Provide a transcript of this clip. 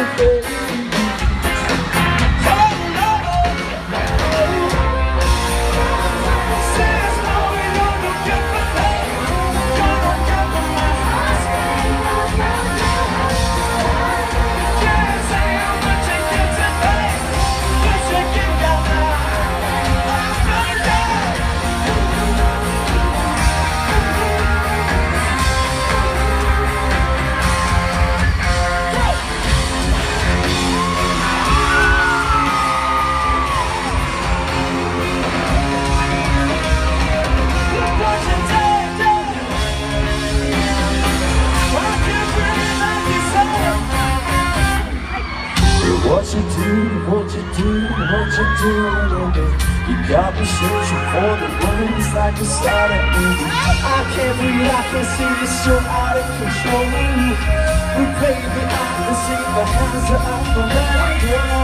you go. What you do, baby. You got me searching for the words like a silent movie. I can't breathe, I can see you so out of control. Baby, I can see the hands that I can let go.